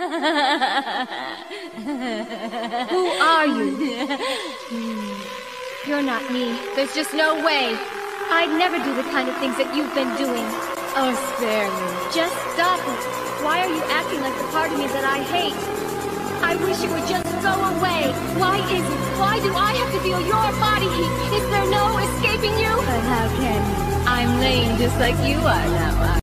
Who are you? Hmm. You're not me. There's just no way. I'd never do the kind of things that you've been doing. Oh, spare me. Just stop it. Why are you acting like the part of me that I hate? I wish you would just go away. Why is it? Why do I have to feel your body heat? Is there no escaping you? But how can you? I'm lame, just like you are now,